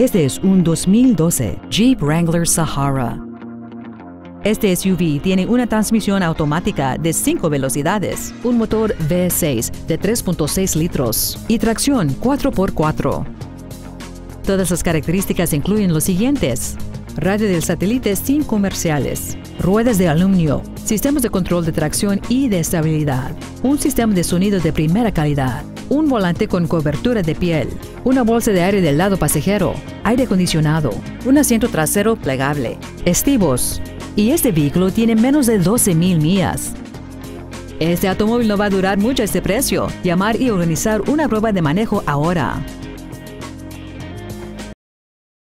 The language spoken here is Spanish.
Este es un 2012 Jeep Wrangler Sahara. Este SUV tiene una transmisión automática de 5 velocidades, un motor V6 de 3.6 litros y tracción 4x4. Todas las características incluyen los siguientes. Radio del satélite sin comerciales, ruedas de aluminio, sistemas de control de tracción y de estabilidad, un sistema de sonido de primera calidad, un volante con cobertura de piel, una bolsa de aire del lado pasajero, aire acondicionado, un asiento trasero plegable, estivos, y este vehículo tiene menos de 12.000 millas. Este automóvil no va a durar mucho este precio. Llamar y organizar una prueba de manejo ahora.